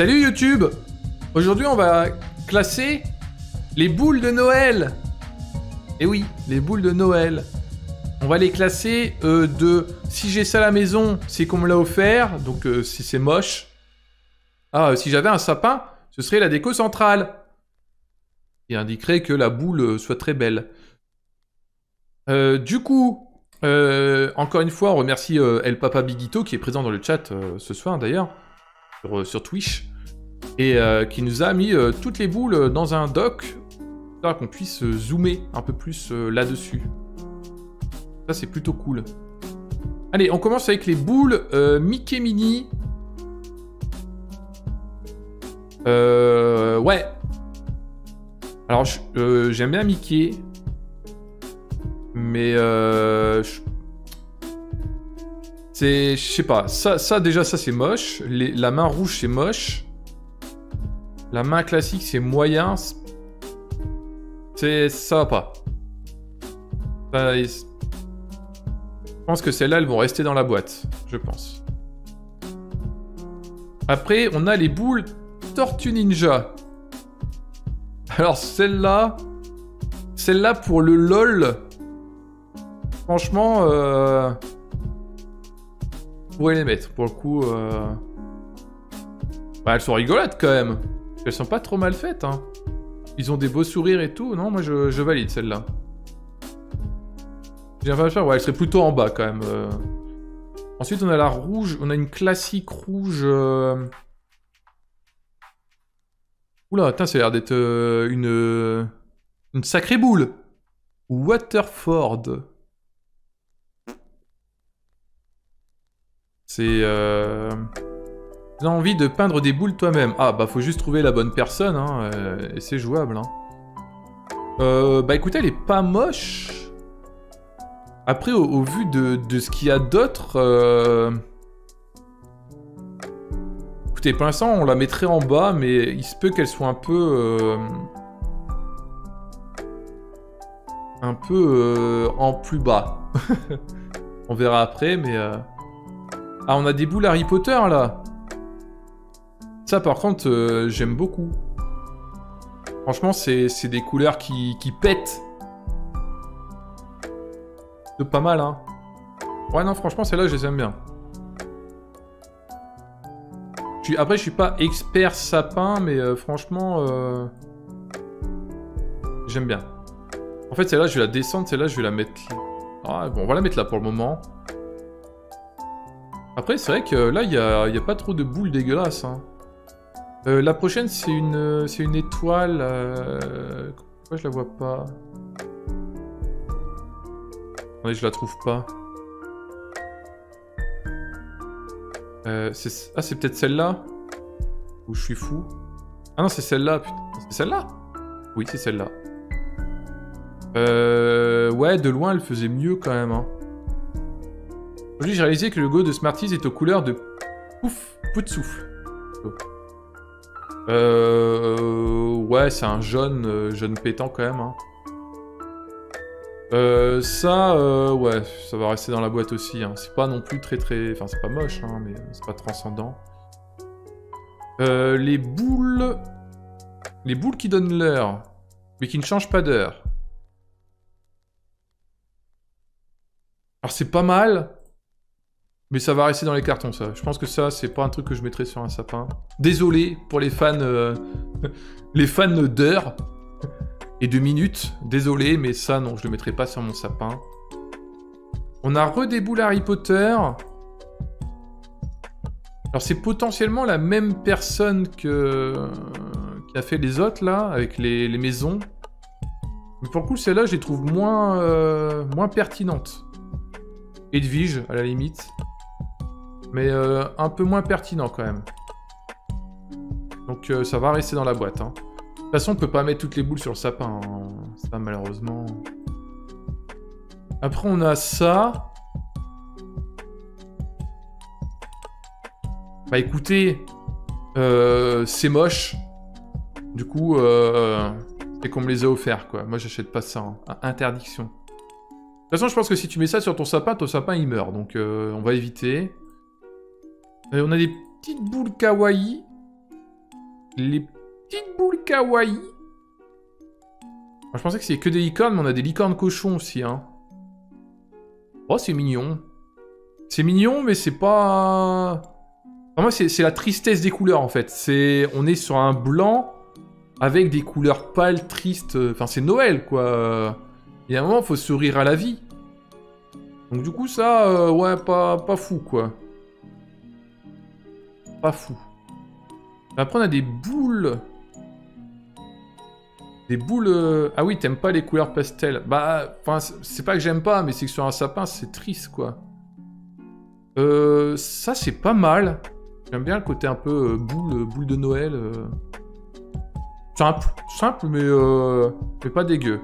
Salut YouTube Aujourd'hui on va classer les boules de Noël Et oui, les boules de Noël. On va les classer euh, de si j'ai ça à la maison, c'est qu'on me l'a offert, donc euh, si c'est moche. Ah, si j'avais un sapin, ce serait la déco centrale. Il indiquerait que la boule euh, soit très belle. Euh, du coup, euh, encore une fois, on remercie euh, El Papa Bigito qui est présent dans le chat euh, ce soir d'ailleurs, euh, sur Twitch, et euh, qui nous a mis euh, toutes les boules euh, dans un doc, pour qu'on puisse zoomer un peu plus là-dessus. Ça, c'est plutôt cool. Allez, on commence avec les boules Mickey Mini. Ouais. Alors, j'aime bien Mickey. Mais c'est, je sais pas. Ça, déjà, ça c'est moche. La main rouge c'est moche. La main classique c'est moyen. C'est, ça pas. Je pense que celles-là, elles vont rester dans la boîte. Je pense. Après, on a les boules Tortue Ninja. Alors celle-là, celle-là pour le LOL, franchement, euh... je pourrais les mettre. Pour le coup, euh... bah, elles sont rigolotes quand même. Elles sont pas trop mal faites. Hein. Ils ont des beaux sourires et tout. Non, moi je, valide celle-là. J'ai pas faire. Ouais, elle serait plutôt en bas quand même. euh. Ensuite, on a la rouge. On a une classique rouge. euh, Oula, ça a l'air d'être euh, une, une sacrée boule. Waterford. C'est... J'ai envie de peindre des boules toi-même. Ah, bah faut juste trouver la bonne personne, hein, euh, et c'est jouable. Hein. Euh, bah écoutez, elle est pas moche. Après, au, vu de, de ce qu'il y a d'autre... euh, Écoutez, pour l'instant, on la mettrait en bas, mais il se peut qu'elle soit un peu... euh, Un peu en plus bas. on verra après, mais... Ah, on a des boules Harry Potter, là Ça, par contre, euh, j'aime beaucoup. Franchement, c'est des couleurs qui, qui pètent. C'est pas mal, hein. Ouais, non, franchement, celles-là, je les aime bien. Après, je suis pas expert sapin, mais euh, franchement, euh, j'aime bien. En fait, celle-là, je vais la descendre, celle-là, je vais la mettre... Ah, bon, on va la mettre là pour le moment. Après, c'est vrai que là, il y a, y a pas trop de boules dégueulasses. hein. Euh, la prochaine, c'est une, une étoile... euh, Pourquoi je la vois pas? Ouais, je la trouve pas. Euh, ah, c'est peut-être celle-là? Ou je suis fou? Ah non, c'est celle-là, putain. C'est celle-là? Oui, c'est celle-là. Euh... Ouais, de loin, elle faisait mieux quand même. Hein. Aujourd'hui, j'ai réalisé que le go de Smarties est aux couleurs de pouf, pouf de souffle. Euh... Ouais, c'est un jaune, euh, jaune pétant quand même. Hein. Euh, ça, euh, ouais, ça va rester dans la boîte aussi. Hein. C'est pas non plus très très... Enfin, c'est pas moche, hein, mais c'est pas transcendant. Euh, les boules... Les boules qui donnent l'heure, mais qui ne changent pas d'heure. Alors c'est pas mal, mais ça va rester dans les cartons, ça. Je pense que ça, c'est pas un truc que je mettrais sur un sapin. Désolé pour les fans... euh, les fans d'heures et de minutes. Désolé, mais ça, non, je le mettrai pas sur mon sapin. On a re des boules Harry Potter. Alors c'est potentiellement la même personne que qui a fait les autres là, avec les, les maisons. Mais pour le coup, celle-là, je les trouve moins, euh, moins pertinentes. Edwige, à la limite. Mais euh, un peu moins pertinent quand même. Donc euh, ça va rester dans la boîte. Hein. De toute façon, on peut pas mettre toutes les boules sur le sapin. hein. Ça, malheureusement. Après, on a ça. Bah écoutez, euh, c'est moche. Du coup, c'est qu'on me les a offerts, quoi. Moi, j'achète pas ça. hein. Interdiction. De toute façon, je pense que si tu mets ça sur ton sapin, ton sapin, il meurt. Donc, on va éviter. Et on a des petites boules kawaii. Les petites boules kawaii. je pensais que c'était que des licornes, mais on a des licornes cochons aussi, hein. Oh, c'est mignon. C'est mignon, mais c'est pas... moi, c'est la tristesse des couleurs, en fait. C'est, On est sur un blanc avec des couleurs pâles, tristes. Enfin, c'est Noël, quoi. Il y a un moment, il faut sourire à la vie. Donc du coup, ça, euh, ouais, pas fou, quoi. Pas fou. Après, on a des boules. Des boules... Euh, ah oui, t'aimes pas les couleurs pastel. Bah, c'est pas que j'aime pas, mais c'est que sur un sapin, c'est triste, quoi. Euh, ça, c'est pas mal. J'aime bien le côté un peu euh, boule, boule de Noël. Simple, simple, mais, mais pas dégueu.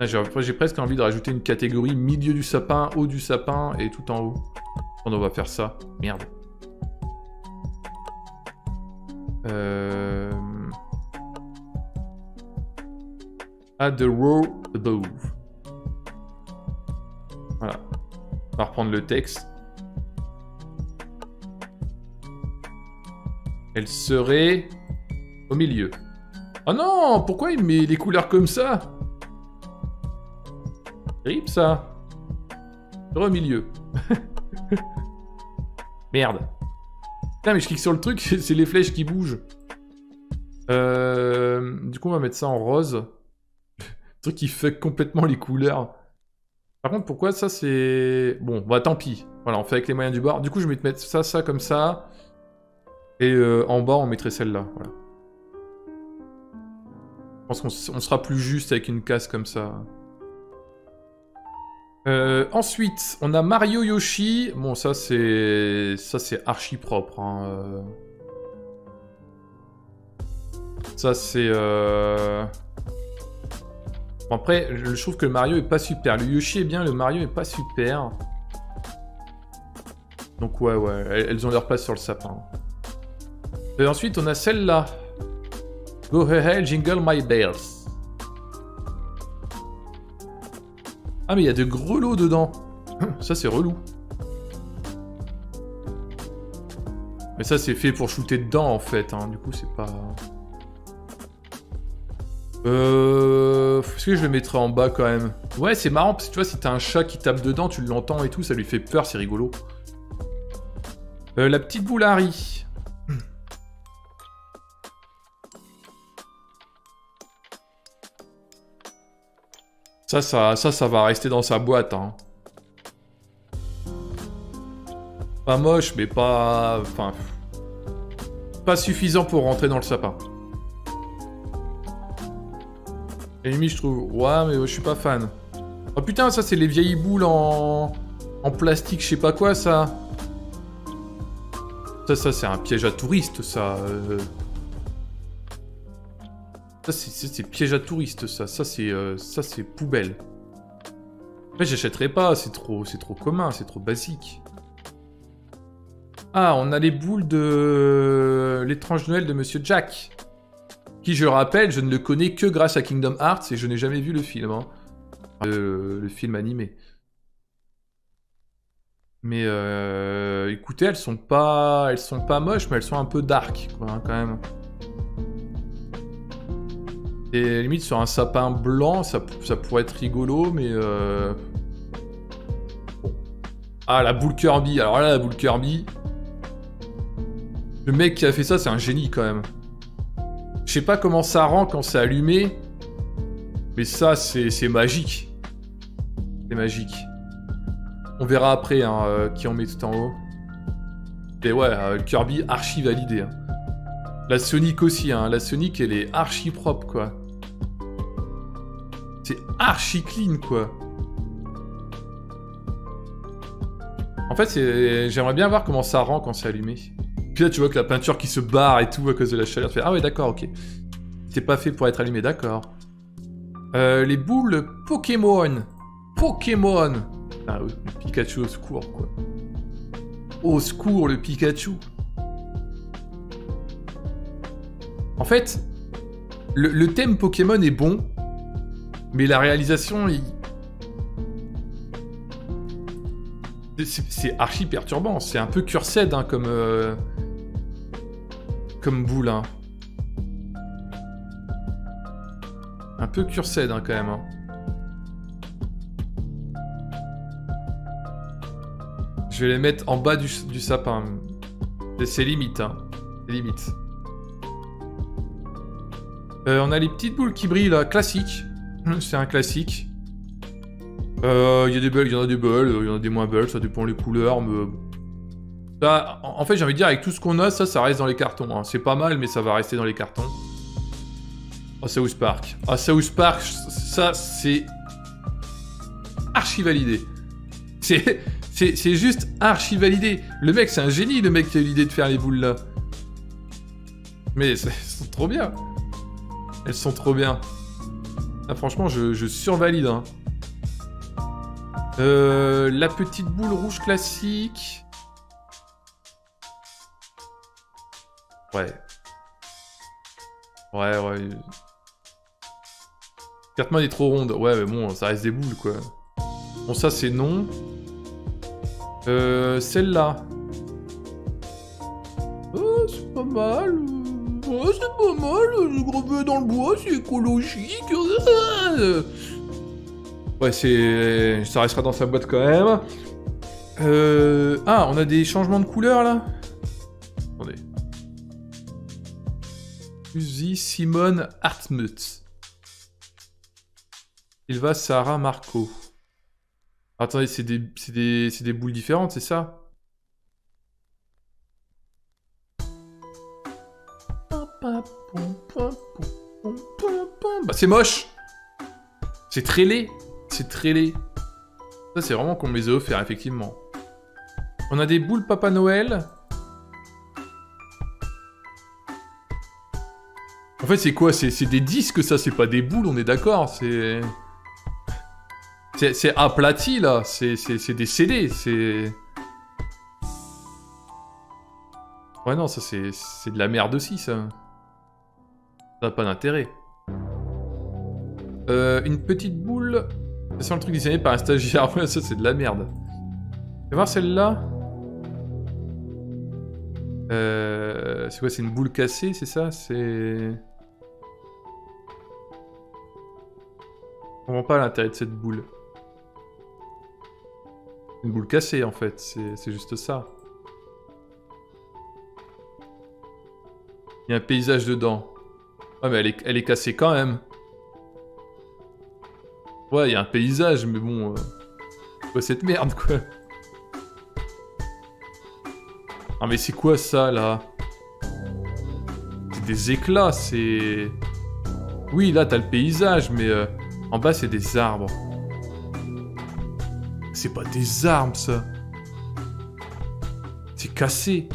Ah, j'ai presque envie de rajouter une catégorie milieu du sapin, haut du sapin et tout en haut. On va faire ça. Merde. Euh... Add the row above. Voilà. On va reprendre le texte. Elle serait au milieu. Oh non Pourquoi il met les couleurs comme ça? Rip ça. Au milieu. Merde. Putain, mais je clique sur le truc, c'est les flèches qui bougent. Euh, du coup, on va mettre ça en rose. le truc qui fait complètement les couleurs. Par contre, pourquoi ça c'est... Bon, bah tant pis. Voilà, on fait avec les moyens du bord. Du coup, je vais mettre ça, ça, comme ça. Et euh, en bas, on mettrait celle-là. Je pense qu'on sera plus juste avec une case comme ça. Euh, ensuite, on a Mario Yoshi. Bon, ça c'est ça c'est archi propre. Hein, euh. Ça c'est. Euh... Bon, après, je trouve que le Mario est pas super. Le Yoshi est bien, le Mario est pas super. Donc ouais, ouais, elles ont leur place sur le sapin. Et ensuite, on a celle-là. Go ahead, jingle my bells. Ah, mais il y a de grelots dedans. ça, c'est relou. Mais ça, c'est fait pour shooter dedans, en fait. Hein. Du coup, c'est pas... Euh... Est-ce que je le mettrai en bas, quand même? Ouais, c'est marrant, parce que tu vois, si t'as un chat qui tape dedans, tu l'entends et tout, ça lui fait peur, c'est rigolo. Euh, la petite boulari. Ça, ça, ça, va rester dans sa boîte. Hein. Pas moche, mais pas... Enfin... Pas suffisant pour rentrer dans le sapin. Limite, je trouve... Ouais, mais je suis pas fan. Oh putain, ça, c'est les vieilles boules en... En plastique, je sais pas quoi, ça. Ça, ça, c'est un piège à touristes, ça. Euh. Ça, c'est piège à touristes, ça. Ça, c'est euh, poubelle. Mais j'achèterai pas, c'est trop, trop commun, c'est trop basique. Ah, on a les boules de l'étrange Noël de Monsieur Jack. Qui, je le rappelle, je ne le connais que grâce à Kingdom Hearts et je n'ai jamais vu le film. Hein. Le, film animé. Mais euh, écoutez, elles sont pas, elles sont pas moches, mais elles sont un peu dark, hein, quand même. Et limite sur un sapin blanc, ça, pourrait être rigolo, mais... Euh... Ah, la boule Kirby. Alors là, la boule Kirby... Le mec qui a fait ça, c'est un génie quand même. Je sais pas comment ça rend quand c'est allumé, mais ça, c'est magique. C'est magique. On verra après hein, euh, qui en met tout en haut. Et ouais, euh, Kirby archi validé. Hein. La Sonic aussi, hein. la Sonic elle est archi propre quoi. C'est archi clean, quoi. En fait, j'aimerais bien voir comment ça rend quand c'est allumé. Puis là, tu vois que la peinture qui se barre et tout à cause de la chaleur. Ah ouais, d'accord, ok. C'est pas fait pour être allumé, d'accord. Euh, les boules Pokémon. Pokémon. Ah oui, le Pikachu au secours, quoi. Au secours, le Pikachu. En fait, le thème Pokémon est bon, mais la réalisation, c'est archi perturbant. C'est un peu cursed hein, comme, euh, comme boule, hein. Un peu cursed, hein, quand même. Je vais les mettre en bas du, sapin. C'est limite. C'est limite. Euh, on a les petites boules qui brillent, là. Classique. C'est un classique. Euh, il y a des belles, il y en a des belles, il y en a des moins belles, ça dépend les couleurs, mais... en fait, j'ai envie de dire, avec tout ce qu'on a, ça, ça reste dans les cartons. Hein. C'est pas mal, mais ça va rester dans les cartons. Oh, South Park. Ah, South Park, ça, c'est... Archi validé. C'est... Juste archi validé. Le mec, c'est un génie, le mec qui a eu l'idée de faire les boules là. Mais elles sont trop bien. Elles sont trop bien. Ah, franchement, je, survalide. Hein. Euh, la petite boule rouge classique. Ouais. Ouais, ouais. Cartman est trop ronde. Ouais, mais bon, ça reste des boules, quoi. Bon, ça, c'est non. Euh, celle-là. Oh, c'est pas mal. Oh, c'est pas mal. Le gravé dans le bois, c'est écologique. Ouais, c'est... Ça restera dans sa boîte quand même. Euh... Ah, on a des changements de couleur, là? Attendez. Uzi Simone Hartmut. Il va Sarah Marco. Attendez, c'est des, des, des boules différentes, c'est ça? C'est moche C'est très laid C'est très laid. Ça c'est vraiment qu'on me les a offerts, effectivement. On a des boules Papa Noël. En fait c'est quoi? C'est des disques ça, c'est pas des boules, on est d'accord, c'est... C'est aplati là, c'est des CD, c'est... Ouais non, ça c'est de la merde aussi ça. Ça pas d'intérêt. Euh, une petite boule. C'est le truc designé par un stagiaire. ça c'est de la merde. Va voir celle-là. Euh, c'est quoi C'est une boule cassée, c'est ça? C'est... Je comprends pas l'intérêt de cette boule. Une boule cassée en fait, c'est juste ça. Il y a un paysage dedans. Ouais mais elle est, cassée quand même. Ouais, il y a un paysage, mais bon... Euh... Quoi cette merde quoi Ah mais c'est quoi ça là? C'est des éclats, c'est... Oui là t'as le paysage, mais euh, en bas c'est des arbres. C'est pas des armes, ça. C'est cassé.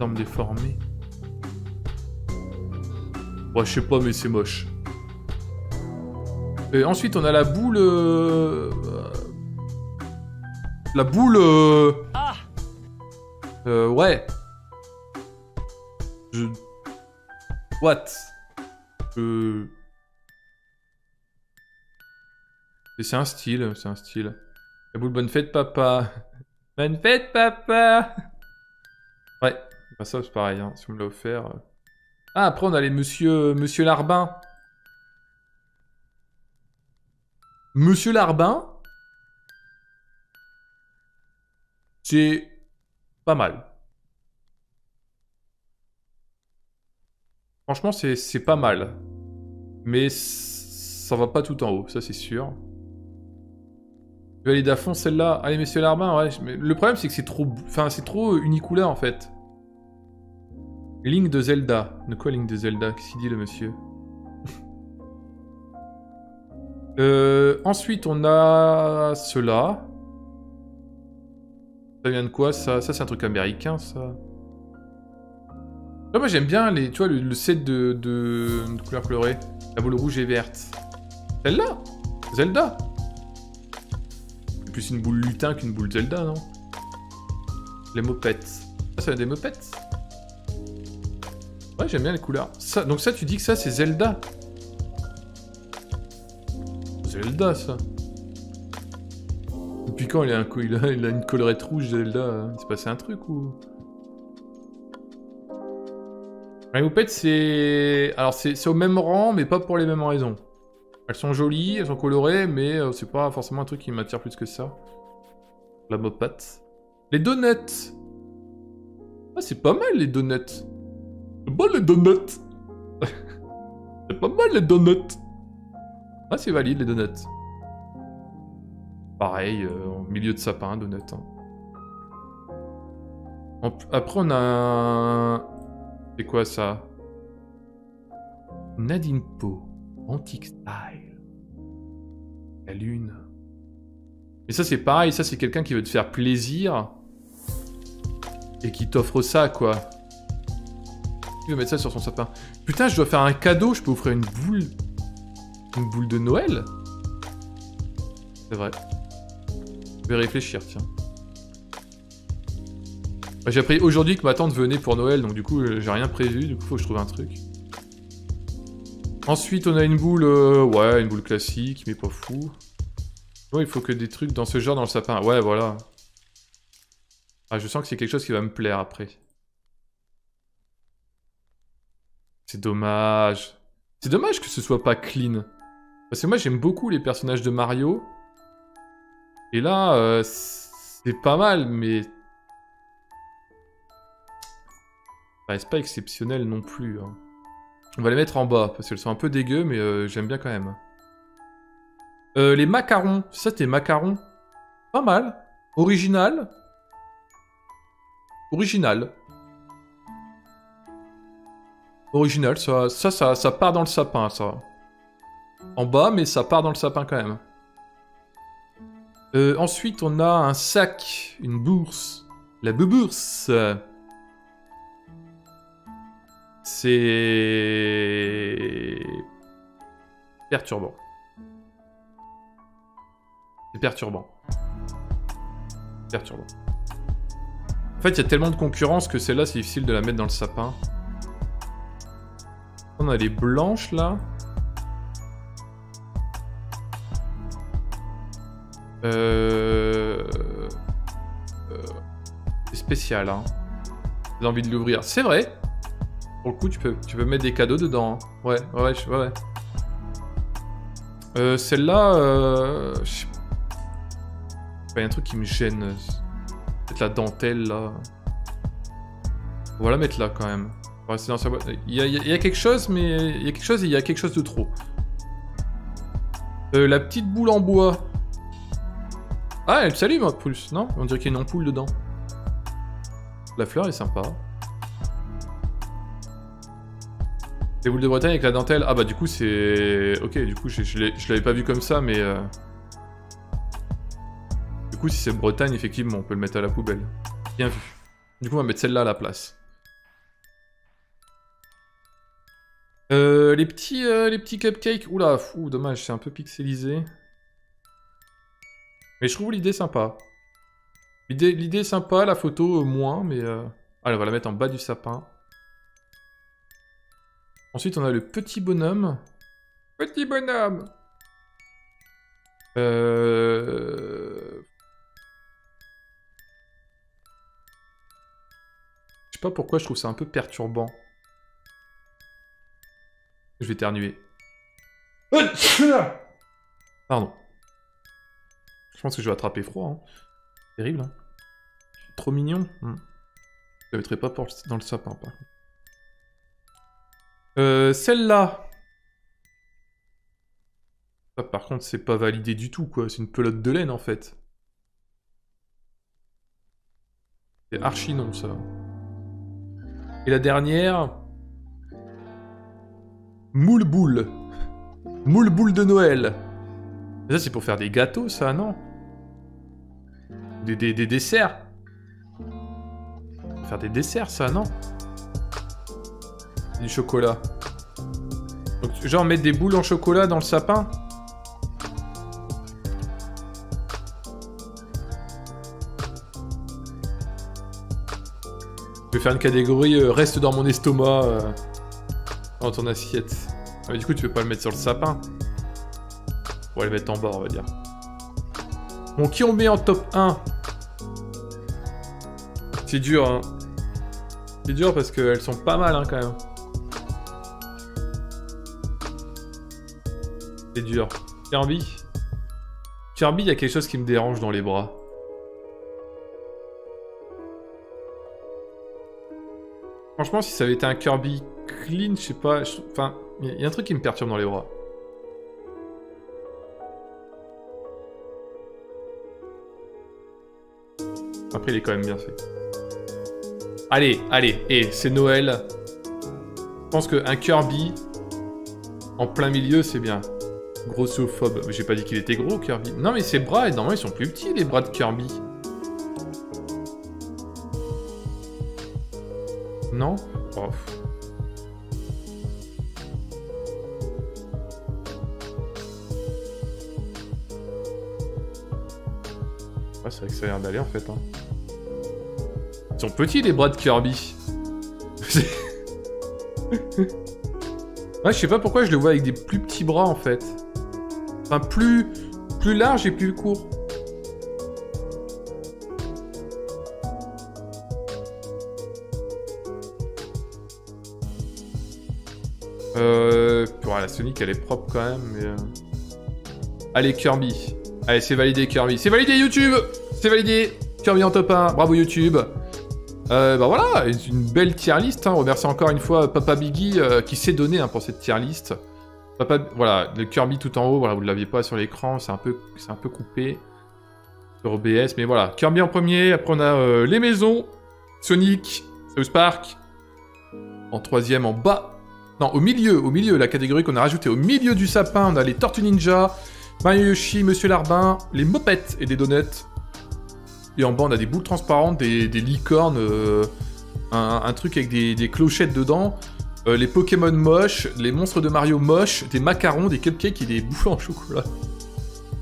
Armes déformées. Ouais, je sais pas, mais c'est moche. Et ensuite, on a la boule... Euh, la boule... Euh... Ah euh, ouais. Je... What? Je... Et c'est un style, c'est un style. La boule bonne fête papa. Bonne fête papa Ouais, bah ça c'est pareil, hein, si on me l'a offert. Ah, après on a les monsieur, monsieur Larbin. Monsieur Larbin? C'est pas mal. Franchement, c'est pas mal. Mais ça va pas tout en haut, ça c'est sûr. Je vais aller fond celle-là? Allez, messieurs Larbin, ouais. Le problème, c'est que c'est trop... C'est trop unicouleur, en fait. Link de Zelda. De quoi Link de Zelda? Qu'est-ce qu'il dit, le monsieur? Euh, Ensuite, on a... Cela. Ça vient de quoi, ça? Ça, c'est un truc américain, ça. moi, j'aime bien les, tu vois, le, set de, de, de couleur colorée. La boule rouge et verte. Celle-là? Zelda? Plus une boule lutin qu'une boule Zelda, non? Les mopettes. Ah, ça a des mopettes Ouais, j'aime bien les couleurs. Donc ça, tu dis que ça, c'est Zelda Zelda, ça. Depuis quand il a, un il a, il a une collerette rouge, Zelda Il s'est passé un truc ou... Les houpettes, c'est... Alors, c'est au même rang, mais pas pour les mêmes raisons. Elles sont jolies, elles sont colorées, mais euh, c'est pas forcément un truc qui m'attire plus que ça. La mopette. Les donuts Ah, c'est pas mal, les donuts C'est pas les donuts C'est pas mal, les donuts Ah, c'est valide, les donuts. Pareil, euh, au milieu de sapin, donuts. Hein. Après, on a un... C'est quoi ça? Nadine Po. Antique style. La lune. Et ça, c'est pareil. Ça, c'est quelqu'un qui veut te faire plaisir. Et qui t'offre ça, quoi. Il veut mettre ça sur son sapin. Putain, je dois faire un cadeau. Je peux offrir une boule. Une boule de Noël C'est vrai. Je vais réfléchir, tiens. Bah, j'ai appris aujourd'hui que ma tante venait pour Noël, donc du coup, euh, j'ai rien prévu, du coup, faut que je trouve un truc. Ensuite, on a une boule... Euh, ouais, une boule classique, mais pas fou. Oh, il faut que des trucs dans ce genre dans le sapin. Ouais, voilà. Ah, je sens que c'est quelque chose qui va me plaire après. C'est dommage. C'est dommage que ce soit pas clean. Parce que moi, j'aime beaucoup les personnages de Mario. Et là, euh, c'est pas mal, mais c'est pas exceptionnel non plus. Hein. On va les mettre en bas, parce qu'elles sont un peu dégueu, mais euh, j'aime bien quand même. Euh, les macarons. Ça, tes macarons. Pas mal. Original. Original. Original, ça, ça, ça, part dans le sapin, ça. En bas, mais ça part dans le sapin quand même. Euh, ensuite, on a un sac, une bourse. La bourse. C'est... Perturbant. C'est perturbant. Perturbant. En fait, il y a tellement de concurrence que celle-là, c'est difficile de la mettre dans le sapin. On a les blanches, là. Euh... euh c'est spécial, hein. J'ai envie de l'ouvrir. C'est vrai pour le coup, tu peux, tu peux mettre des cadeaux dedans. Hein. Ouais, ouais, ouais. Euh, Celle-là, euh... Il y a un truc qui me gêne. Peut-être la dentelle, là. On va la mettre là, quand même. Il y a quelque chose, mais... Il y a quelque chose et il y a quelque chose de trop. Euh, la petite boule en bois. Ah, elle s'allume en plus, non? On dirait qu'il y a une ampoule dedans. La fleur est sympa. Les boules de Bretagne avec la dentelle. Ah bah du coup c'est... Ok, du coup je, je l'avais pas vu comme ça, mais... Euh, du coup si c'est Bretagne, effectivement, on peut le mettre à la poubelle. Bien vu. Du coup on va mettre celle-là à la place. Euh, les petits, euh, les petits cupcakes. Oula, fou, dommage, c'est un peu pixelisé. Mais je trouve l'idée sympa. L'idée sympa, la photo moins, mais... Allez, on va la mettre en bas du sapin. Ensuite, on a le petit bonhomme. Petit bonhomme euh... Je sais pas pourquoi je trouve ça un peu perturbant. Je vais éternuer. Pardon. Je pense que je vais attraper froid. Hein. Terrible. Hein. Trop mignon. Hmm. Je ne mettrai pas dans le sapin, contre. Euh, celle-là. par contre, c'est pas validé du tout, quoi. C'est une pelote de laine, en fait. C'est archi non, ça. Et la dernière... Moule boule. Moule boule de Noël. ça, c'est pour faire des gâteaux, ça, non? Des, des, des desserts. Faire des desserts, ça, non? Du chocolat. Donc, genre mettre des boules en chocolat dans le sapin? Je vais faire une catégorie euh, reste dans mon estomac euh, dans ton assiette. Ah, mais du coup, tu peux pas le mettre sur le sapin. On va le mettre en bas, on va dire. Bon, qui on met en top 1 C'est dur. Hein. C'est dur parce qu'elles sont pas mal, hein, quand même. C'est dur. Kirby? Kirby, il y a quelque chose qui me dérange dans les bras. Franchement, si ça avait été un Kirby clean, je sais pas. Enfin, il y a un truc qui me perturbe dans les bras. Après, il est quand même bien fait. Allez, allez, et c'est Noël. Je pense qu'un Kirby en plein milieu, c'est bien. Grossophobe. J'ai pas dit qu'il était gros, Kirby. Non, mais ses bras, normalement, ils sont plus petits, les bras de Kirby. Non? Ça a l'air d'aller en fait. Hein. Ils sont petits les bras de Kirby. ouais, je sais pas pourquoi je le vois avec des plus petits bras en fait. Enfin, plus, plus large et plus court. Euh... Pour la Sonic, elle est propre quand même, mais... Euh. Allez, Kirby. Allez, c'est validé, Kirby. C'est validé, YouTube C'est validé Kirby en top 1. Bravo, YouTube euh, bah voilà, une belle tier list. Hein. Remercie encore une fois Papa Biggie euh, qui s'est donné hein, pour cette tier list. Voilà, le Kirby tout en haut, vous ne l'aviez pas sur l'écran, c'est un, peu, un peu coupé sur OBS. Mais voilà, Kirby en premier, après on a euh, les maisons, Sonic, South Park. En troisième, en bas. Non, au milieu, au milieu, la catégorie qu'on a rajoutée. Au milieu du sapin, on a les Tortues Ninja, Mario Yoshi, Monsieur Larbin, les mopettes et des donuts. Et en bas, on a des boules transparentes, des, licornes, euh, un, truc avec des, clochettes dedans, euh, les Pokémon moches, les monstres de Mario moches, des macarons, des cupcakes et des boules en chocolat.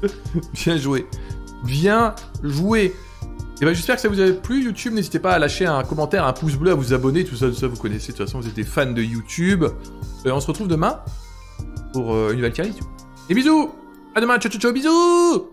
Bien joué. Bien joué. Et ben j'espère que ça vous a plu YouTube. N'hésitez pas à lâcher un commentaire, un pouce bleu, à vous abonner, tout ça, tout ça, vous connaissez. De toute façon, vous êtes des fans de YouTube. Et on se retrouve demain pour euh, une nouvelle tier Et bisous À demain, ciao ciao ciao, bisous